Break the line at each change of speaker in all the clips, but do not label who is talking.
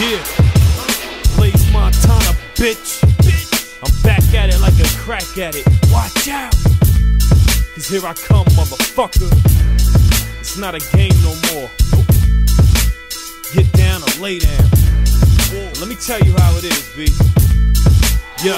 Yeah. Blaze Montana, bitch. I'm back at it like a crack at it. Watch out. Cause here I come, motherfucker. It's not a game no more. Get down or lay down. Let me tell you how it is, B. Yo,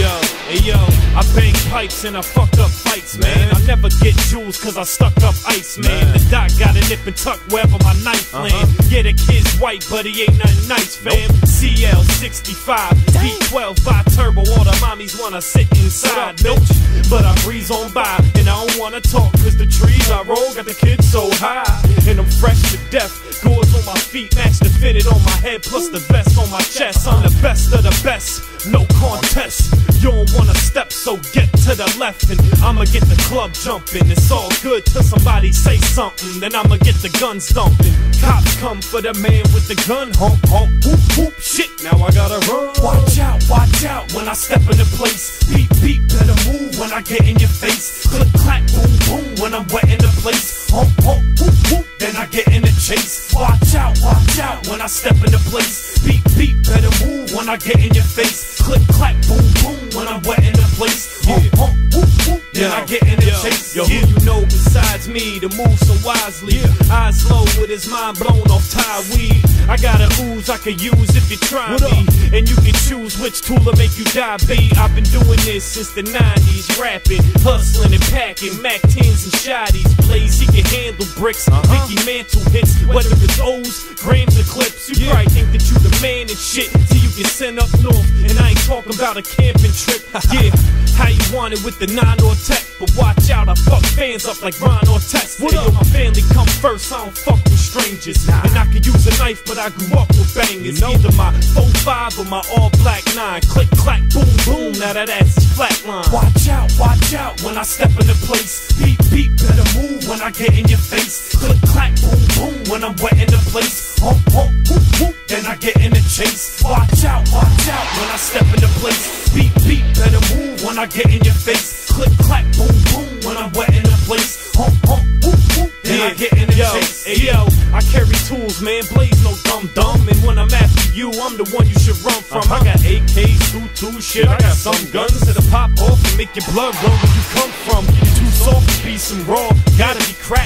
yo, hey yo, I bang pipes and I fuck up fights, man.
Man.
I never get jewels cause I stuck up ice, man.
Man.
The doc got a nip and tuck wherever my knife
Uh-huh.
land. Yeah, the kid's white, but he ain't nothing nice, fam. CL 65, V12 by turbo, all the mommies wanna sit inside, nope. But I breeze on by, and I don't wanna talk, cause the trees I roll got the kids so high. And I'm fresh to death, gauze on my feet, match the fitted on my head, plus the vest on my chest. I'm the best of the best, no contest. You don't wanna step, so get to the left, and I'ma get the club jumping. It's all good till somebody say something, then I'ma get the guns thumping. Cops come for the man with the gun, honk, honk, whoop, whoop, shit, now I gotta run. Watch out, watch out when I step in the place. Beep, beep, better move when I get in your face. Click, clack, boom, boom when I'm wet in the place. Honk, honk, whoop, whoop, then I get in the chase. Watch out, watch out when I step in the place. Beep, beep, better move when I get in your face. Me to move so wisely? Eyes low with his mind blown off Thai weed. I got a ooze I could use if you try
What
me. And you can choose which tool to make you die, B. I've been doing this since the 90s, rapping, hustling and packing, Mac 10s and shotties. Blaze, he can handle bricks,
Uh-huh.
Mickey Mantle hits, whether it's O's, grams, or clips. You
Yeah.
probably think that you the man and shit you sent up north. And I ain't talking about a camping trip. yeah, how you want it with the 9 or tech. But watch out, I fuck fans up like Ron or Tex.
What
Hey,
up?
yo, my family come first, I don't fuck with strangers. And I could use a knife, but I grew up with bangers.
You know.
Either my 4-5 or my all black 9. Click, clack, boom, boom, now that ass is flatline. Watch out, watch out when I step in the place. Beep, beep, better move when I get in your face. Click, clack, boom, boom when I'm wet in the place. Chase. Watch out, watch out when I step in the place. Beep, beep, better move when I get in your face. Click, clack, boom, boom when I'm wet in the place. Honk, honk, whoop, whoop, then I get in the
Yo,
chase. Hey, yo, I carry tools, man. Blaze no dumb dumb. And when I'm after you, I'm the one you should run from. I got uh-huh. AKs, two two shit. I got some guns that'll pop off and make your blood run where you come from. You too soft to be some raw. Gotta be cracked.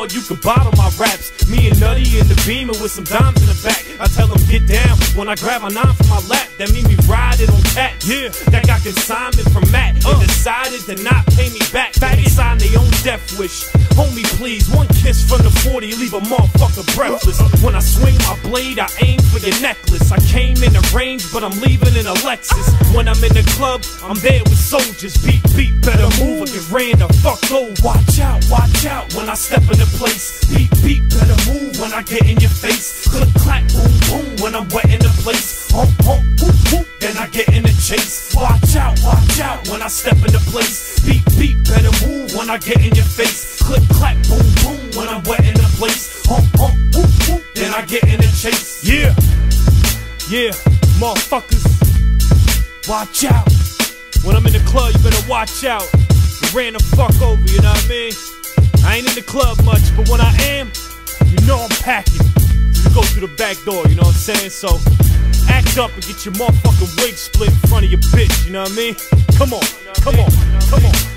My shit so hard you could bottle my raps. Me and Nutty in the beamer with some dimes in the back. I tell them get down when I grab my nine from my lap. That mean we ride it on cats.
Yeah.
That got consignment from Matt.
Uh.
And decided to not pay me back. Faggot sign their own death wish. Homie, please, from the 40, leave a motherfucker breathless. When I swing my blade, I aim for your necklace. I came in the range, but I'm leaving in a Lexus. When I'm in the club, I'm there with soldiers. Beat, beat, better move or get ran the fuck over. Watch out, watch out when I step in the place. Beat, beat, better move when I get in your face. Click, clack, boom, boom when I'm wet in the place. Honk, honk, whoop, whoop, then I get in the chase. Watch out, watch out when I step in the place. Beat, beat, better move when I get in your face. I get in the chase. Yeah, yeah, motherfuckers. Watch out. When I'm in the club, you better watch out. You ran the fuck over, you know what I mean? I ain't in the club much, but when I am, you know I'm packing. You go through the back door, you know what I'm saying? So act up and get your motherfucking wig split in front of your bitch, you know what I mean? Come on, come on, come on.